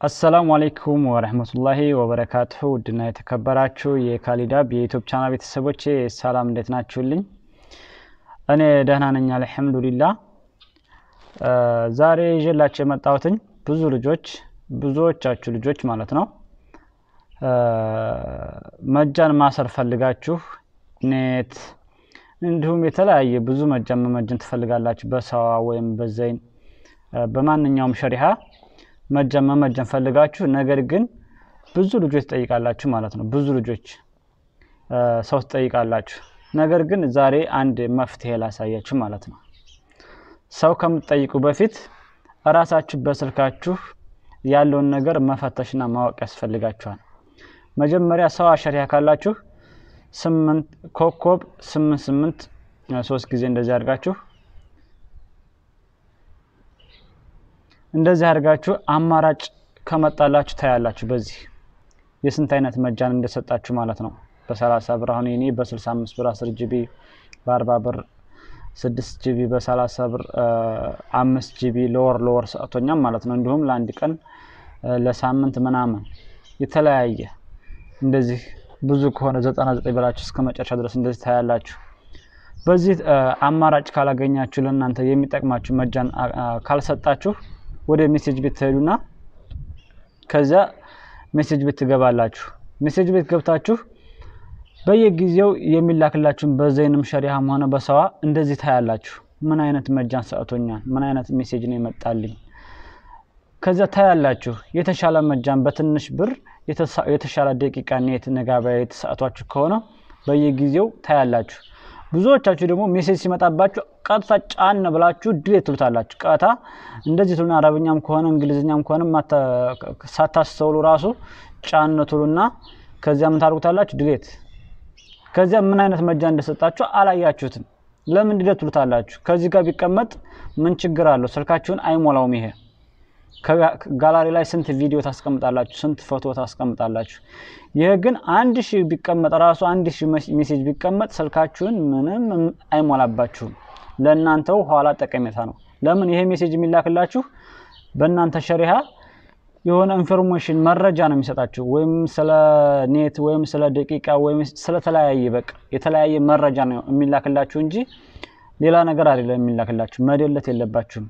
አሰላሙ አሌይኩም ወረህመቱላሂ ወበረካቱሁ ውድና የተከበራችሁ የ Khalid app የ YouTube channel ቤተሰቦቼ ሰላም እንዴት ናችሁልኝ? እኔ ደህና ነኝ አልሐምዱሊላ። ዛሬ ይዤላችሁ የመጣሁትኝ ብዙ ልጆች ብዙዎቻችሁ ልጆች ማለት ነው መጃን ማሰር ፈልጋችሁ net እንዲሁም የተለያየ ብዙ መጃን መመጀን ትፈልጋላችሁ በሰዋ ወይም በዘይን በማንኛውም ሸሪሃ መጀን መመጀን ፈልጋችሁ ነገር ግን ብዙ ልጆች ትጠይቃላችሁ ማለት ነው። ብዙ ልጆች ሰው ትጠይቃላችሁ። ነገር ግን ዛሬ አንድ መፍትሄ ላሳያችሁ ማለት ነው። ሰው ከምትጠይቁ በፊት እራሳችሁ በስልካችሁ ያለውን ነገር መፈተሽና ማወቅ ያስፈልጋችኋል። መጀመሪያ ሰው ሸሪሃ ካላችሁ ስምንት ኮከብ ስምንት ስምንት ሶስት ጊዜ እንደዚህ አድርጋችሁ እንደዚህ አድርጋችሁ አማራጭ ከመጣላችሁ ታያላችሁ። በዚህ የስንት አይነት መጃን እንደሰጣችሁ ማለት ነው። በሰላሳ ብር አሁን በስልሳ አምስት ብር አስር GB በአርባ ብር ስድስት GB በሰላሳ ብር አምስት GB ለወር ለወር ሰጥቶኛል ማለት ነው። እንዲሁም ለአንድ ቀን ለሳምንት ምናምን የተለያየ እንደዚህ ብዙ ከሆነ ዘጠና ዘጠኝ ብላችሁ እስከ መጨረሻ ድረስ እንደዚህ ታያላችሁ። በዚህ አማራጭ ካላገኛችሁ ለእናንተ የሚጠቅማችሁ መጃን ካልሰጣችሁ ወደ message ቤት ትሄዱና ከዚያ message ቤት ትገባላችሁ። message ቤት ገብታችሁ በየጊዜው የሚላክላችሁን በዘይንም ሸሪሃም ሆነ በሰዋ እንደዚህ ታያላችሁ። ምን አይነት መጃን ሰጥቶኛል፣ ምን አይነት message ነው የመጣልኝ። ከዚያ ታያላችሁ። የተሻለ መጃን በትንሽ ብር የተሻለ ደቂቃ net ሜጋባይት የተሰጥቷችሁ ከሆነ በየጊዜው ታያላችሁ። ብዙዎቻችሁ ደግሞ message ሲመጣባችሁ ቀጥታ ጫን ብላችሁ delete ትሉታላችሁ። ቀጥታ እንደዚህ ትሉና አረብኛም ከሆነ እንግሊዝኛም ከሆነ ሳታስተውሉ ራሱ ጫን ትሉና ከዚያ ምን ታደርጉታላችሁ? delete። ከዚያ ምን አይነት መጃን እንደሰጣችሁ አላያችሁትም። ለምን delete ትሉታላችሁ? ከዚህ ጋር ቢቀመጥ ምን ችግር አለው? ስልካችሁን አይሞላውም ይሄ ጋላሪ ላይ ስንት ቪዲዮ ታስቀምጣላችሁ፣ ስንት ፎቶ ታስቀምጣላችሁ። ይህ ግን አንድ ሺህ ቢቀመጥ ራሱ አንድ ሺህ message ቢቀመጥ ስልካችሁን ምንም አይሞላባችሁም። ለእናንተው ኋላ ጠቀሜታ ነው። ለምን ይሄ message የሚላክላችሁ በእናንተ ሸሪሃ የሆነ information መረጃ ነው የሚሰጣችሁ፣ ወይም ስለ net ወይም ስለ ደቂቃ ወይም ስለተለያየ በቃ የተለያየ መረጃ ነው የሚላክላችሁ እንጂ ሌላ ነገር አይደለም የሚላክላችሁ። መደለት የለባችሁም።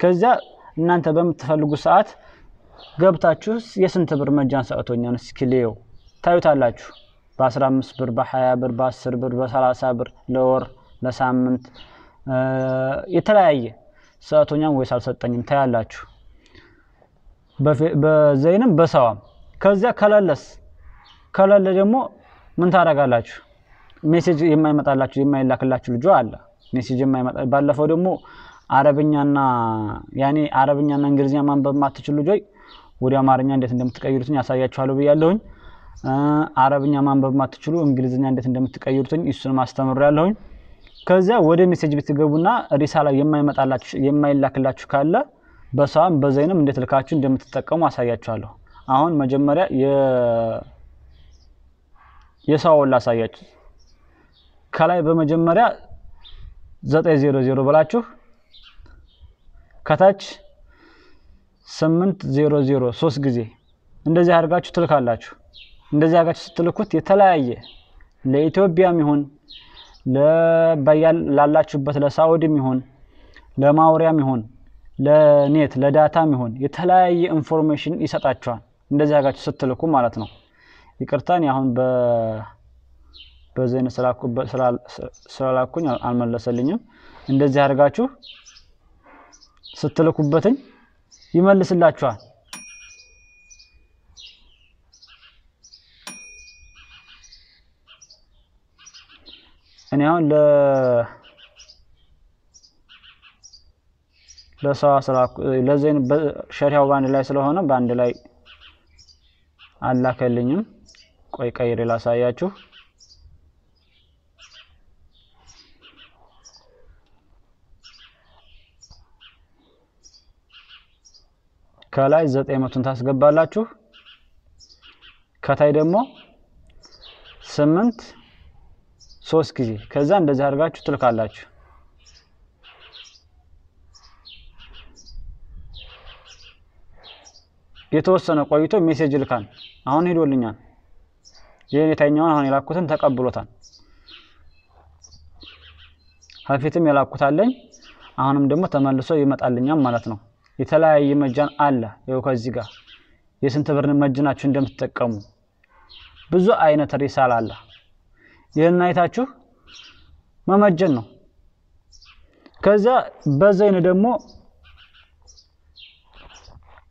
ከዚያ እናንተ በምትፈልጉ ሰዓት ገብታችሁ የስንት ብር መጃን ሰጥቶኛል እስኪ ልየው ታዩታላችሁ። በ15 ብር፣ በ20 ብር፣ በ10 ብር፣ በ30 ብር ለወር ለሳምንት የተለያየ ሰጥቶኛም ወይስ አልሰጠኝም ታያላችሁ። በዘይንም በሰዋም ከዚያ ከሌለስ ከሌለ ደግሞ ምን ታደርጋላችሁ? message የማይመጣላችሁ የማይላክላችሁ ልጆ አለ message ባለፈው ደግሞ አረብኛና ያኔ አረብኛና እንግሊዝኛ ማንበብ ማትችሉ ልጆች ወደ አማርኛ እንዴት እንደምትቀይሩትኝ ያሳያችኋለሁ ብያለሁኝ። አረብኛ ማንበብ ማትችሉ እንግሊዝኛ እንዴት እንደምትቀይሩትኝ እሱን ማስተምር ያለሁኝ። ከዚያ ወደ message ብትገቡና ሪሳላ የማይላክላችሁ ካለ በሰዋም በዘይንም እንዴት ልካችሁ እንደምትጠቀሙ አሳያችኋለሁ። አሁን መጀመሪያ የሰዋውን ላሳያችሁ። ከላይ በመጀመሪያ ዘጠኝ ዜሮ ዜሮ ብላችሁ ከታች ስምንት ዜሮ ዜሮ ሶስት ጊዜ እንደዚህ አድርጋችሁ ትልካላችሁ። እንደዚህ አድርጋችሁ ስትልኩት የተለያየ ለኢትዮጵያም ይሁን ላላችሁበት ለሳውዲም ይሁን ለማውሪያም ይሁን ለ net ለ data ም ይሁን የተለያየ information ይሰጣችኋል። እንደዚህ አድርጋችሁ ስትልኩ ማለት ነው። ይቅርታን አሁን በዘይን ስላላኩኝ አልመለሰልኝም። እንደዚህ አድርጋችሁ ስትልኩበትኝ ይመልስላችኋል። እኔ አሁን ለ ለሰዋ ስላኩ ለዘይን ሸሪያው በአንድ ላይ ስለሆነ በአንድ ላይ አላከልኝም። ቆይ ቀይሬ ላሳያችሁ። ከላይ ዘጠኝ መቶን ታስገባላችሁ። ከታች ደግሞ ስምንት ሶስት ጊዜ ከዛ እንደዚህ አድርጋችሁ ትልካላችሁ። የተወሰነ ቆይቶ message ልካል። አሁን ሄዶልኛል። ይህን የታችኛውን አሁን የላኩትን ተቀብሎታል። ከፊትም የላኩታለኝ አሁንም ደግሞ ተመልሶ ይመጣልኛል ማለት ነው። የተለያየ መጃን አለ። ይኸው ከዚህ ጋር የስንት ብር መጅናችሁ እንደምትጠቀሙ ብዙ አይነት ሪሳል አለ። ይህን አይታችሁ መመጀን ነው። ከዚያ በዘይን ደግሞ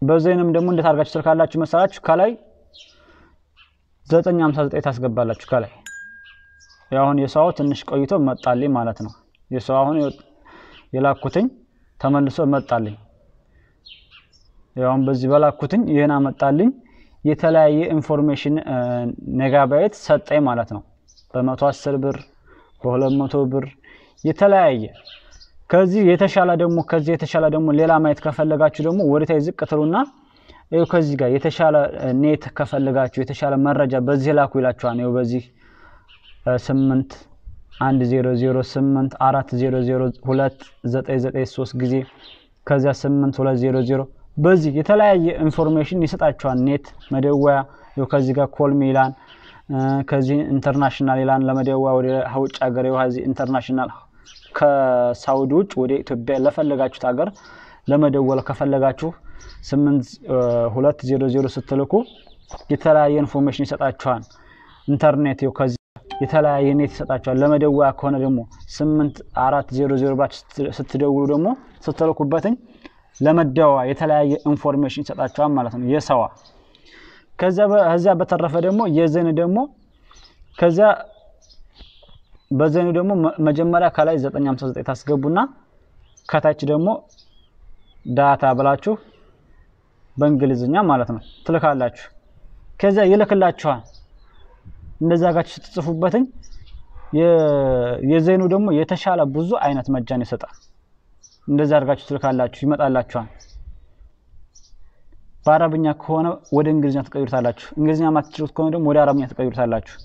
በዘይንም ደግሞ እንዴት አድርጋችሁ ትልካላችሁ መሰላችሁ? ከላይ 959 ታስገባላችሁ ከላይ ያሁን የሰው ትንሽ ቆይቶ መጣልኝ ማለት ነው። የሰዋ አሁን የላኩትኝ ተመልሶ መጣልኝ። ያሁን በዚህ በላኩትኝ ይህን አመጣልኝ። የተለያየ information ሜጋባይት ሰጠኝ ማለት ነው። በመቶ አስር ብር በሁለት መቶ ብር የተለያየ ከዚህ የተሻለ ደግሞ ከዚህ የተሻለ ደግሞ ሌላ ማየት ከፈለጋችሁ ደግሞ ወደታች ዝቅ ትሉና ይኸው ከዚህ ጋር የተሻለ net ከፈለጋችሁ የተሻለ መረጃ በዚህ ላኩ ይላችኋል። ይኸው በዚህ ስምንት አንድ ዜሮ ዜሮ ስምንት አራት ዜሮ ዜሮ ሁለት ዘጠኝ ዘጠኝ ሶስት ጊዜ ከዚያ ስምንት ሁለት ዜሮ ዜሮ በዚህ የተለያየ information ይሰጣችኋል። net መደወያ ይኸው ከዚህ ጋር ኮልሚ ይላል። ከዚህ international ይላል ለመደወያ ወደ ውጭ ሀገር ከዚህ international ከሳውዲ ውጭ ወደ ኢትዮጵያ ለፈለጋችሁት ሀገር ለመደወል ከፈለጋችሁ ስምንት ሁለት ዜሮ ዜሮ ስትልኩ የተለያየ information ይሰጣችኋል። ኢንተርኔት ከዚህ የተለያየ net ይሰጣችኋል። ለመደወያ ከሆነ ደግሞ ስምንት አራት ዜሮ ዜሮ ብላችሁ ስትደውሉ ደግሞ ስትልኩበትኝ ለመደወያ የተለያየ information ይሰጣችኋል ማለት ነው። የሰዋ ከዚያ በተረፈ ደግሞ የዘይን ደግሞ ከዚያ በዘይኑ ደግሞ መጀመሪያ ከላይ 959 ታስገቡና ከታች ደግሞ ዳታ ብላችሁ በእንግሊዝኛ ማለት ነው ትልካላችሁ። ከዚያ ይልክላችኋል። እንደዛ ጋችሁ ስትጽፉበትኝ የዘኑ ደግሞ የተሻለ ብዙ አይነት መጃን ይሰጣል። እንደዛ አድርጋችሁ ትልካላችሁ፣ ይመጣላችኋል። በአረብኛ ከሆነ ወደ እንግሊዝኛ ትቀይሩታላችሁ። እንግሊዝኛ ማትችሉት ከሆነ ደግሞ ወደ አረብኛ ትቀይሩታላችሁ።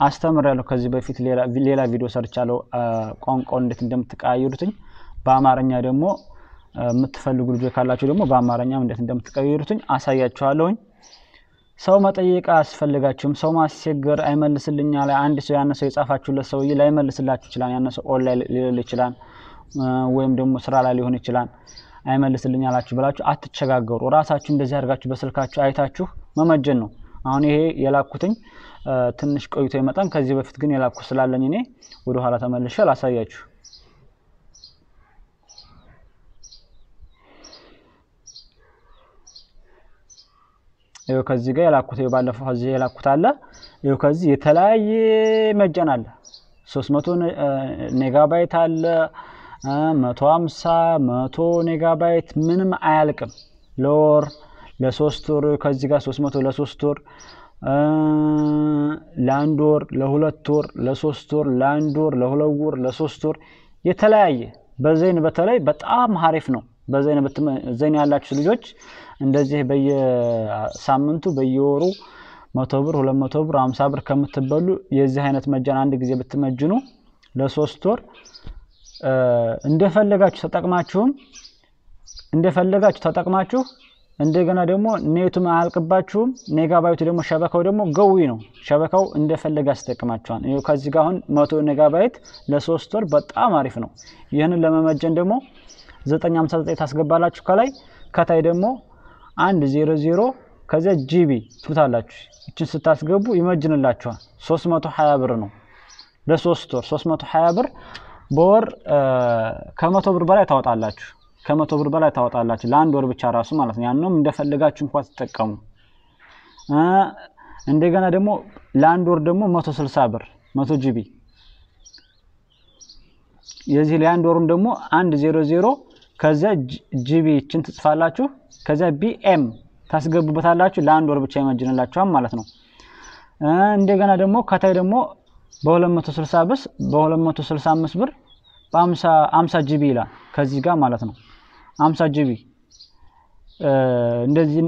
አስተምሬያለሁ ከዚህ በፊት ሌላ ቪዲዮ ሰርቻለሁ፣ ቋንቋውን እንዴት እንደምትቀያየሩትኝ። በአማርኛ ደግሞ የምትፈልጉ ልጆች ካላችሁ ደግሞ በአማርኛም እንዴት እንደምትቀያየሩትኝ አሳያችኋለሁኝ። ሰው መጠየቅ አያስፈልጋችሁም። ሰው ማስቸገር አይመልስልኝ ላይ አንድ ሰው ያነ ሰው የጻፋችሁለት ሰውዬ ላይመልስላችሁ ይችላል። ያነ ሰው ኦንላይን ሊል ይችላል፣ ወይም ደግሞ ስራ ላይ ሊሆን ይችላል። አይመልስልኝ አላችሁ ብላችሁ አትቸጋገሩ። ራሳችሁ እንደዚህ አድርጋችሁ በስልካችሁ አይታችሁ መመጀን ነው። አሁን ይሄ የላኩትኝ ትንሽ ቆይቶ ይመጣል። ከዚህ በፊት ግን የላኩ ስላለኝ እኔ ወደ ኋላ ተመልሼ ላሳያችሁ። ይኸው ከዚህ ጋር የላኩት ባለፈው ከዚህ የላኩት አለ። ይኸው ከዚህ የተለያየ መጃን አለ። 300 ሜጋባይት አለ፣ 150 100 ሜጋባይት ምንም አያልቅም። ለወር ለሶስት ወር ከዚህ ጋር 300 ለሶስት ወር ለአንድ ወር ለሁለት ወር ለሶስት ወር ለአንድ ወር ለሁለት ወር ለሶስት ወር የተለያየ በዘይን በተለይ በጣም ሀሪፍ ነው። በዘይን ዘይን ያላችሁ ልጆች እንደዚህ በየሳምንቱ በየወሩ መቶ ብር ሁለት መቶ ብር አምሳ ብር ከምትበሉ የዚህ አይነት መጃን አንድ ጊዜ ብትመጅኑ ለሶስት ወር እንደፈለጋችሁ ተጠቅማችሁም እንደፈለጋችሁ ተጠቅማችሁ እንደገና ደግሞ ኔቱም አያልቅባችሁም። ሜጋባይቱ ደግሞ شبكة ው ደግሞ قوي ነው። شبكة ው እንደፈለገ ያስጠቅማችኋል። ከዚህ ጋር አሁን መቶ ሜጋባይት ለሶስት ወር በጣም አሪፍ ነው። ይህንን ለመመጀን ደግሞ 959 ታስገባላችሁ ከላይ ከታይ ደግሞ አንድ ዜሮ ዜሮ ከዚያ ጂቢ ትሉታላችሁ። ይችን ስታስገቡ ይመጅንላችኋል። 320 ብር ነው ለሶስት ወር 320 ብር በወር ከመቶ ብር በላይ ታወጣላችሁ ከመቶ ብር በላይ ታወጣላችሁ ለአንድ ወር ብቻ ራሱ ማለት ነው። ያንም እንደፈለጋችሁ እንኳን ትጠቀሙ። እንደገና ደግሞ ለአንድ ወር ደግሞ መቶ ስልሳ ብር መቶ ጂቢ የዚህ ለአንድ ወሩን ደግሞ አንድ ዜሮ ዜሮ ከዚያ ጂቢ ይችን ትጽፋላችሁ። ከዚያ ቢኤም ታስገቡበታላችሁ። ለአንድ ወር ብቻ ይመጅንላችኋል ማለት ነው። እንደገና ደግሞ ከታይ ደግሞ በ260 ብር በ265 ብር በ50 ጂቢ ይላል ከዚህ ጋር ማለት ነው። 50 ጂቢ እንደዚህ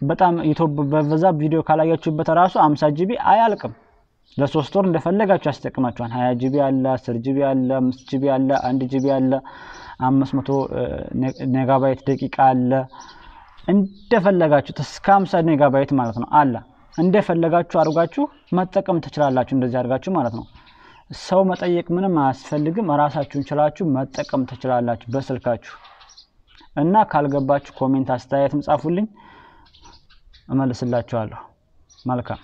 በጣም ዩቲዩብ በበዛ ቪዲዮ ካላያችሁበት ራሱ 50 ጂቢ አያልቅም። ለሶስት ወር እንደፈለጋችሁ ያስጠቅማችኋል። 20 ጂቢ አለ፣ 10 ጂቢ አለ፣ 5 ጂቢ አለ፣ 1 ጂቢ አለ፣ 500 ሜጋባይት ደቂቃ አለ። እንደፈለጋችሁ እስከ 50 ሜጋባይት ማለት ነው አለ እንደፈለጋችሁ አድርጋችሁ መጠቀም ትችላላችሁ። እንደዚህ አድርጋችሁ ማለት ነው። ሰው መጠየቅ ምንም አያስፈልግም። ራሳችሁን ችላችሁ መጠቀም ትችላላችሁ በስልካችሁ እና ካልገባችሁ comment አስተያየትም ጻፉልኝ፣ እመልስላችኋለሁ። መልካም